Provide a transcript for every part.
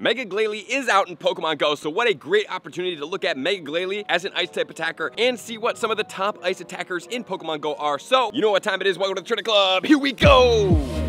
Mega Glalie is out in Pokemon Go, so what a great opportunity to look at Mega Glalie as an Ice-type attacker and see what some of the top Ice attackers in Pokemon Go are. So, you know what time it is, welcome to the Trainer Club, here we go!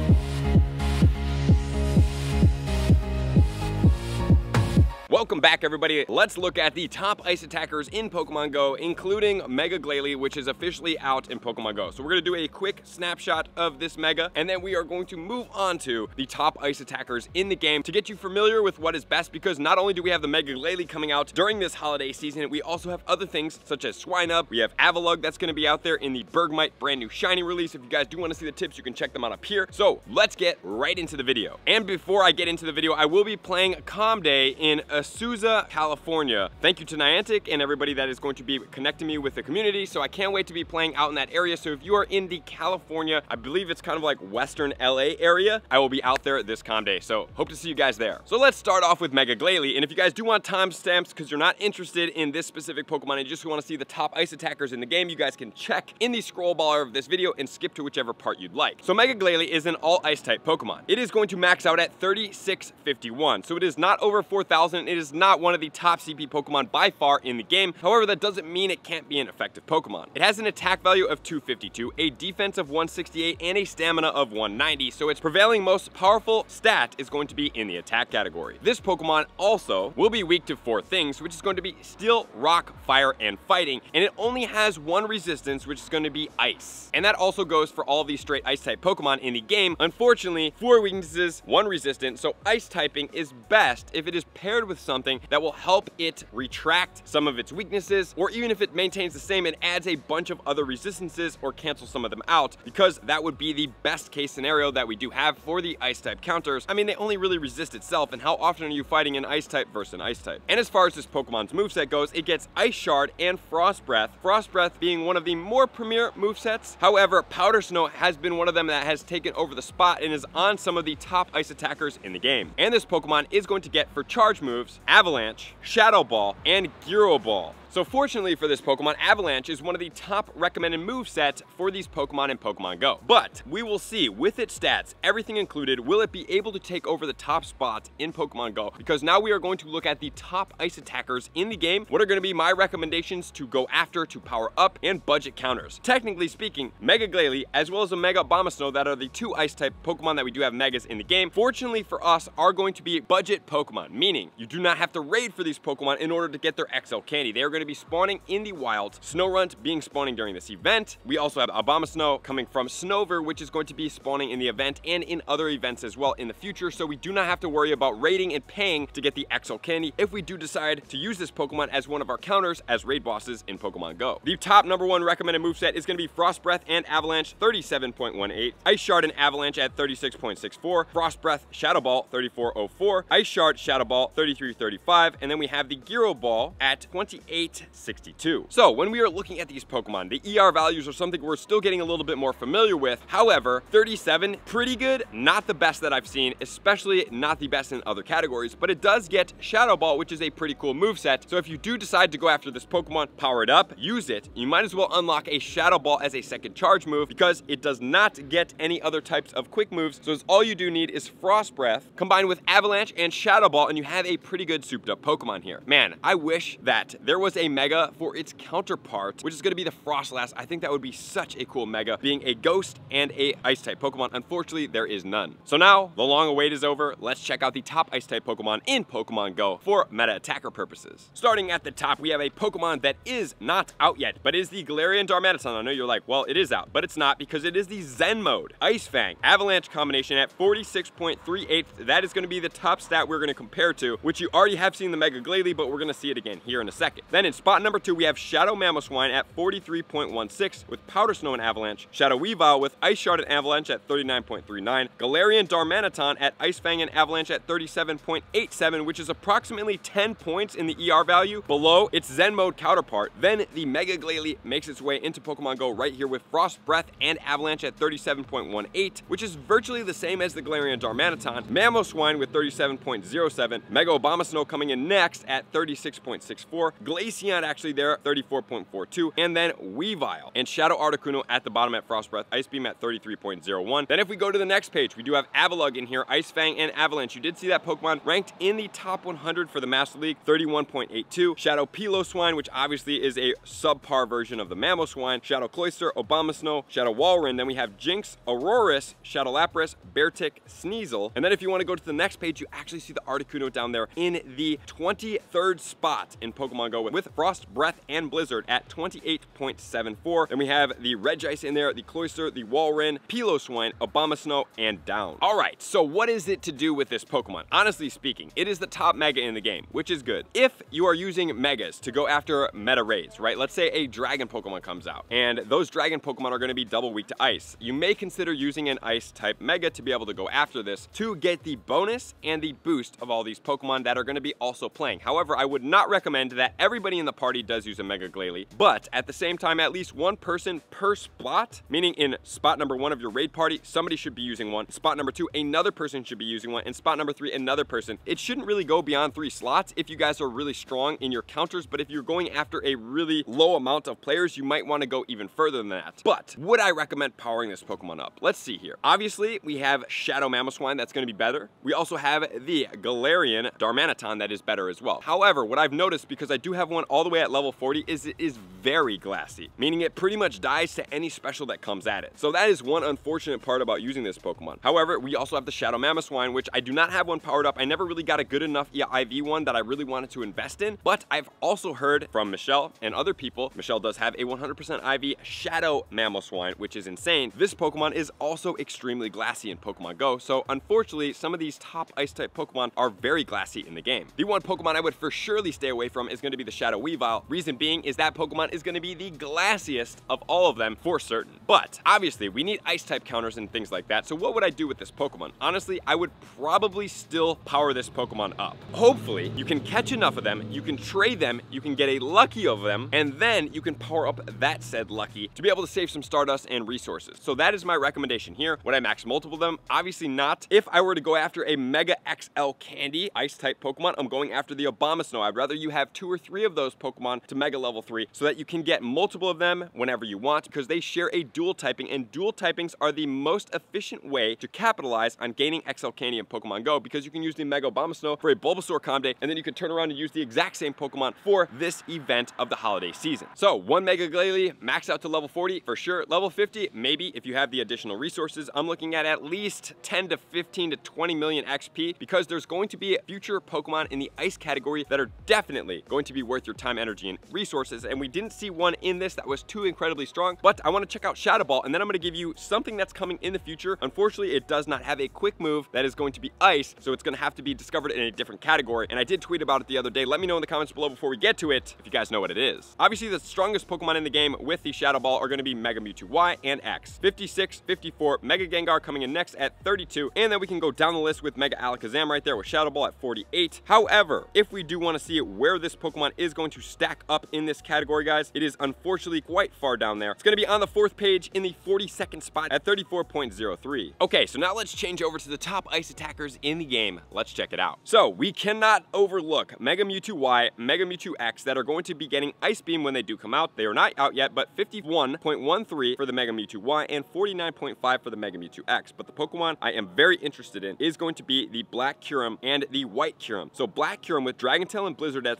Welcome back everybody. Let's look at the top ice attackers in Pokemon Go, including Mega Glalie, which is officially out in Pokemon Go. So we're gonna do a quick snapshot of this Mega, and then we are going to move on to the top ice attackers in the game to get you familiar with what is best, because not only do we have the Mega Glalie coming out during this holiday season, we also have other things such as Swinub, we have Avalugg that's gonna be out there in the Bergmite brand new shiny release. If you guys do wanna see the tips, you can check them out up here. So let's get right into the video. And before I get into the video, I will be playing Comm Day in a Azusa, California. Thank you to Niantic and everybody that is going to be connecting me with the community. So I can't wait to be playing out in that area. So if you are in the California, I believe it's kind of like Western LA area, I will be out there this Comm Day. So hope to see you guys there. So let's start off with Mega Glalie. And if you guys do want timestamps because you're not interested in this specific Pokemon and you just want to see the top ice attackers in the game, you guys can check in the scroll bar of this video and skip to whichever part you'd like. So Mega Glalie is an all ice type Pokemon. It is going to max out at 3651. So it is not over 4,000. It is not one of the top CP Pokemon by far in the game. However, that doesn't mean it can't be an effective Pokemon. It has an attack value of 252, a defense of 168, and a stamina of 190, so its prevailing most powerful stat is going to be in the attack category. This Pokemon also will be weak to four things, which is going to be Steel, Rock, Fire, and Fighting, and it only has one resistance, which is going to be Ice. And that also goes for all these straight Ice-type Pokemon in the game. Unfortunately, four weaknesses, one resistance, so Ice typing is best if it is paired with something that will help it retract some of its weaknesses, or even if it maintains the same and adds a bunch of other resistances or cancels some of them out, because that would be the best case scenario that we do have for the ice type counters. I mean, they only really resist itself, and how often are you fighting an ice type versus an ice type? And as far as this Pokemon's moveset goes, it gets Ice Shard and Frost Breath, Frost Breath being one of the more premier movesets. However, Powder Snow has been one of them that has taken over the spot and is on some of the top ice attackers in the game. And this Pokemon is going to get for charge moves, Avalanche Shadow Ball, and Gyro Ball. So fortunately for this Pokemon, Avalanche is one of the top recommended move sets for these Pokemon in Pokemon Go. But we will see with its stats, everything included, will it be able to take over the top spots in Pokemon Go? Because now we are going to look at the top ice attackers in the game. What are gonna be my recommendations to go after, to power up, and budget counters? Technically speaking, Mega Glalie, as well as a Mega Abomasnow that are the two ice type Pokemon that we do have Megas in the game, fortunately for us, are going to be budget Pokemon, meaning you do not have to raid for these Pokemon in order to get their XL candy. They are to be spawning in the wild. Snorunt being spawning during this event. We also have Abomasnow coming from Snover, which is going to be spawning in the event and in other events as well in the future. So we do not have to worry about raiding and paying to get the XL candy if we do decide to use this Pokemon as one of our counters as raid bosses in Pokemon Go. The top number one recommended moveset is going to be Frost Breath and Avalanche 37.18, Ice Shard and Avalanche at 36.64, Frost Breath Shadow Ball 3404, Ice Shard Shadow Ball 3335, and then we have the Gyro Ball at 28 62. So when we are looking at these Pokemon, the ER values are something we're still getting a little bit more familiar with. However, 37, pretty good, not the best that I've seen, especially not the best in other categories, but it does get Shadow Ball, which is a pretty cool move set. So if you do decide to go after this Pokemon, power it up, use it, you might as well unlock a Shadow Ball as a second charge move because it does not get any other types of quick moves. So all you do need is Frost Breath combined with Avalanche and Shadow Ball, and you have a pretty good souped up Pokemon here. Man, I wish that there was a Mega for its counterpart, which is going to be the Froslass. I think that would be such a cool Mega, being a Ghost and a Ice-type Pokemon. Unfortunately, there is none. So now, the long await is over. Let's check out the top Ice-type Pokemon in Pokemon Go for meta attacker purposes. Starting at the top, we have a Pokemon that is not out yet, but is the Galarian Darmanitan. I know you're like, well, it is out, but it's not because it is the Zen mode. Ice Fang, Avalanche combination at 46.38. That is going to be the top stat we're going to compare to, which you already have seen the Mega Glalie, but we're going to see it again here in a second. Then in spot number two, we have Shadow Mamoswine at 43.16 with Powder Snow and Avalanche, Shadow Weavile with Ice Shard and Avalanche at 39.39, Galarian Darmanitan at Ice Fang and Avalanche at 37.87, which is approximately 10 points in the ER value below its Zen mode counterpart. Then the Mega Glalie makes its way into Pokemon Go right here with Frost Breath and Avalanche at 37.18, which is virtually the same as the Galarian Darmanitan, Mamoswine with 37.07, Mega Abomasnow coming in next at 36.64, Glacier Glaceon actually there, 34.42, and then Weavile and Shadow Articuno at the bottom at Frost Breath, Ice Beam at 33.01. Then if we go to the next page, we do have Avalugg in here, Ice Fang and Avalanche. You did see that Pokemon ranked in the top 100 for the Master League, 31.82. Shadow Piloswine, which obviously is a subpar version of the Mamoswine, Shadow Cloyster, Abomasnow, Shadow Walrein. Then we have Jynx, Aurorus, Shadow Lapras, Beartic, Sneasel. And then if you want to go to the next page, you actually see the Articuno down there in the 23rd spot in Pokemon Go with Frost, Breath, and Blizzard at 28.74. Then we have the Red Regice in there, the Cloyster, the Walrein, Piloswine, Abomasnow, and down. All right, so what is it to do with this Pokemon? Honestly speaking, it is the top Mega in the game, which is good. If you are using Megas to go after meta raids, right? Let's say a Dragon Pokemon comes out, and those Dragon Pokemon are gonna be double weak to Ice. You may consider using an Ice type Mega to be able to go after this to get the bonus and the boost of all these Pokemon that are gonna be also playing. However, I would not recommend that everybody in the party does use a Mega Glalie, but at the same time, at least one person per spot, meaning in spot number one of your raid party, somebody should be using one. Spot number two, another person should be using one. And spot number three, another person. It shouldn't really go beyond three slots if you guys are really strong in your counters, but if you're going after a really low amount of players, you might wanna go even further than that. But would I recommend powering this Pokemon up? Let's see here. Obviously, we have Shadow Mamoswine that's gonna be better. We also have the Galarian Darmanitan that is better as well. However, what I've noticed, because I do have one all the way at level 40, is it is very glassy, meaning it pretty much dies to any special that comes at it. So that is one unfortunate part about using this Pokemon. However, we also have the Shadow Mamoswine, which I do not have one powered up. I never really got a good enough IV one that I really wanted to invest in, but I've also heard from Michelle and other people, Michelle does have a 100% IV Shadow Mamoswine, which is insane. This Pokemon is also extremely glassy in Pokemon Go, so unfortunately, some of these top Ice-type Pokemon are very glassy in the game. The one Pokemon I would for surely stay away from is going to be the Shadow Weavile. Reason being is that Pokemon is going to be the glassiest of all of them for certain. But obviously, we need Ice-type counters and things like that, so what would I do with this Pokemon? Honestly, I would probably still power this Pokemon up. Hopefully, you can catch enough of them, you can trade them, you can get a Lucky of them, and then you can power up that said Lucky to be able to save some Stardust and resources. So that is my recommendation here. Would I max multiple of them? Obviously not. If I were to go after a Mega XL Candy Ice-type Pokemon, I'm going after the Abomasnow. I'd rather you have two or three of those Pokemon to Mega Level 3 so that you can get multiple of them whenever you want because they share a dual typing and dual typings are the most efficient way to capitalize on gaining XL Candy in Pokemon Go because you can use the Mega Abomasnow for a Bulbasaur Comm Day and then you can turn around and use the exact same Pokemon for this event of the holiday season. So one Mega Glalie, max out to level 40 for sure. Level 50, maybe if you have the additional resources. I'm looking at at least 10 to 15 to 20 million XP because there's going to be future Pokemon in the ice category that are definitely going to be worth your time, energy, and resources. And we didn't see one in this that was too incredibly strong, but I want to check out Shadow Ball and then I'm going to give you something that's coming in the future. Unfortunately, it does not have a quick move that is going to be ice, so it's going to have to be discovered in a different category. And I did tweet about it the other day. Let me know in the comments below before we get to it if you guys know what it is. Obviously, the strongest Pokemon in the game with the Shadow Ball are going to be Mega Mewtwo Y and X. 56, 54, Mega Gengar coming in next at 32, and then we can go down the list with Mega Alakazam right there with Shadow Ball at 48. However, if we do want to see where this Pokemon is going to stack up in this category, guys, it is unfortunately quite far down there. It's going to be on the fourth page in the 42nd spot at 34.03. Okay, so now let's change over to the top ice attackers in the game. Let's check it out. So we cannot overlook Mega Mewtwo Y, Mega Mewtwo X that are going to be getting Ice Beam when they do come out. They are not out yet, but 51.13 for the Mega Mewtwo Y and 49.5 for the Mega Mewtwo X. But the Pokemon I am very interested in is going to be the Black Kyurem and the White Kyurem. So Black Kyurem with Dragon Tail and Blizzard at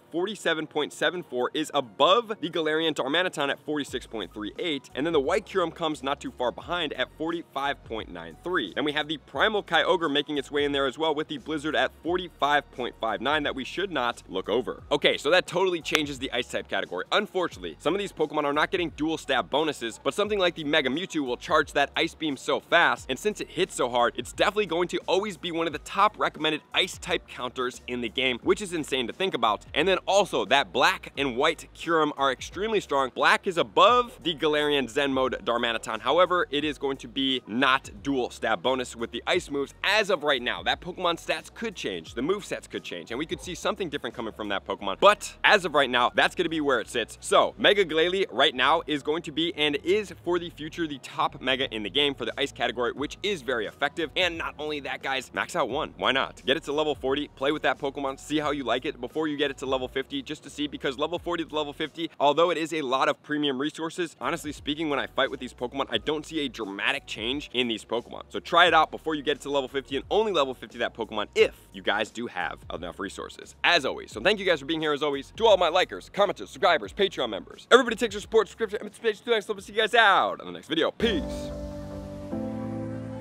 47.74 is above the Galarian Darmanitan at 46.38, and then the White Kyurem comes not too far behind at 45.93. Then we have the Primal Kyogre making its way in there as well with the Blizzard at 45.59 that we should not look over. Okay, so that totally changes the Ice type category. Unfortunately, some of these Pokemon are not getting dual stab bonuses, but something like the Mega Mewtwo will charge that Ice Beam so fast, and since it hits so hard, it's definitely going to always be one of the top recommended Ice type counters in the game, which is insane to think about. And then also, that Black and White Kyurem are extremely strong. Black is above the Galarian Zen Mode Darmanitan. However, it is going to be not dual stab bonus with the ice moves as of right now. That Pokemon stats could change. The move sets could change, and we could see something different coming from that Pokemon. But as of right now, that's going to be where it sits. So Mega Glalie right now is going to be and is for the future the top Mega in the game for the ice category, which is very effective. And not only that, guys, max out one. Why not? Get it to level 40, play with that Pokemon, see how you like it before you get it to level 50, just to see see because level 40 to level 50, although it is a lot of premium resources, honestly speaking, when I fight with these Pokemon, I don't see a dramatic change in these Pokemon. So try it out before you get to level 50 and only level 50 that Pokemon if you guys do have enough resources, as always. So thank you guys for being here as always. To all my likers, commenters, subscribers, Patreon members, everybody takes your support, subscription, and space to next level. See you guys out on the next video. Peace.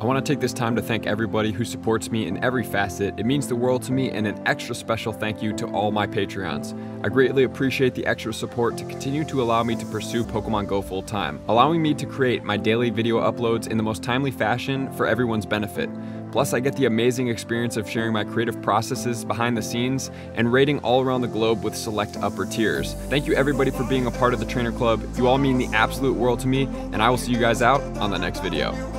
I want to take this time to thank everybody who supports me in every facet. It means the world to me, and an extra special thank you to all my Patreons. I greatly appreciate the extra support to continue to allow me to pursue Pokemon Go full time, allowing me to create my daily video uploads in the most timely fashion for everyone's benefit. Plus, I get the amazing experience of sharing my creative processes behind the scenes and rating all around the globe with select upper tiers. Thank you everybody for being a part of the Trainer Club. You all mean the absolute world to me, and I will see you guys out on the next video.